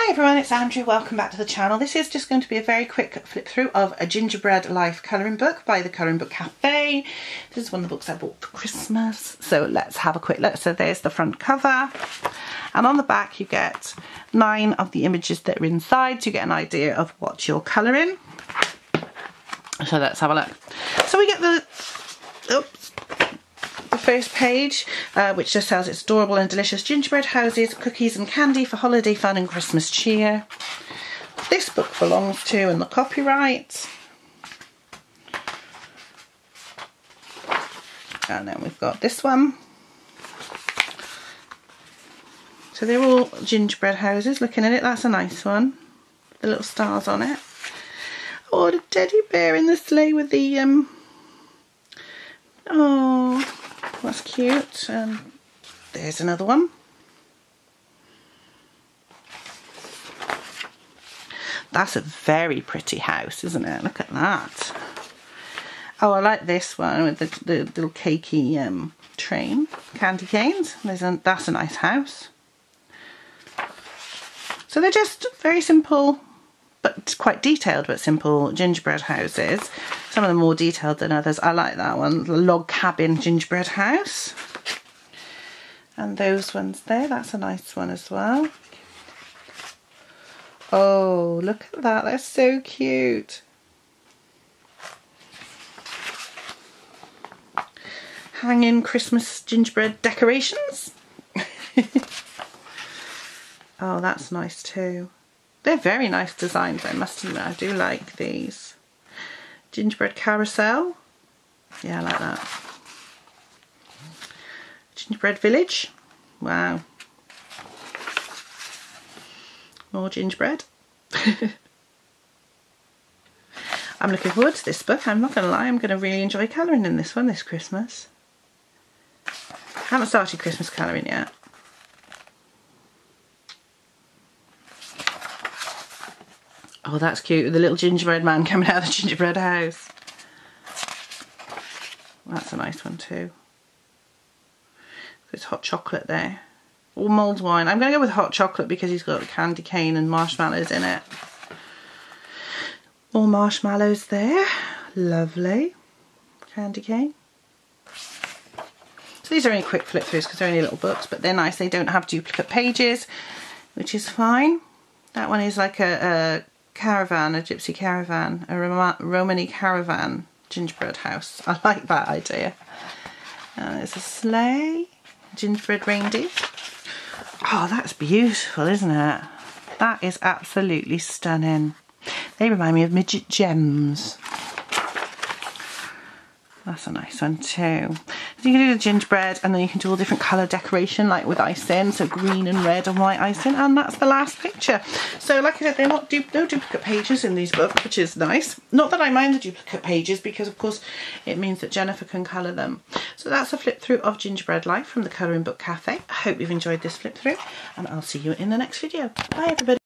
Hi everyone, it's Andrew. Welcome back to the channel. This is just going to be a very quick flip through of a Gingerbread Life colouring book by the Colouring Book Cafe. This is one of the books I bought for Christmas. So let's have a quick look. So there's the front cover. And on the back you get nine of the images that are inside to get an idea of what you're colouring. So let's have a look. So we get the, oops, first page, uh, which just says it's adorable and delicious gingerbread houses, cookies and candy for holiday fun and Christmas cheer. This book belongs to and the copyright. And then we've got this one. So they're all gingerbread houses. Looking at it, that's a nice one. The little stars on it. Oh, the teddy bear in the sleigh with the um. Oh, that's cute. And there's another one. That's a very pretty house, isn't it? Look at that. Oh, I like this one with the, the little cakey um, train, candy canes. There's a, that's a nice house. So they're just very simple, but quite detailed, but simple gingerbread houses. Some of them more detailed than others. I like that one, the log cabin gingerbread house. And those ones there, that's a nice one as well. Oh, look at that, they're so cute. Hanging Christmas gingerbread decorations. oh, that's nice too. They're very nice designs, I must admit. I do like these. Gingerbread carousel. Yeah, I like that. Gingerbread village. Wow. More gingerbread. I'm looking forward to this book. I'm not going to lie, I'm going to really enjoy colouring in this one this Christmas. I haven't started Christmas colouring yet. Oh, that's cute. The little gingerbread man coming out of the gingerbread house. That's a nice one too. There's hot chocolate there. Or mulled wine. I'm going to go with hot chocolate because he's got candy cane and marshmallows in it. More marshmallows there. Lovely. Candy cane. So these are only quick flip throughs because they're only little books, but they're nice. They don't have duplicate pages, which is fine. That one is like a, a caravan, a gypsy caravan, a Romany caravan gingerbread house. I like that idea. Uh, there's a sleigh, gingerbread reindeer. Oh, that's beautiful, isn't it? That is absolutely stunning. They remind me of midget gems. That's a nice one too. You can do the gingerbread and then you can do all different colour decoration like with icing, so green and red and white icing and that's the last picture. So like I said, they're not du no duplicate pages in these books, which is nice. Not that I mind the duplicate pages because of course it means that Jennifer can colour them. So that's a flip through of Gingerbread Life from the Colouring Book Cafe. I hope you've enjoyed this flip through and I'll see you in the next video. Bye everybody.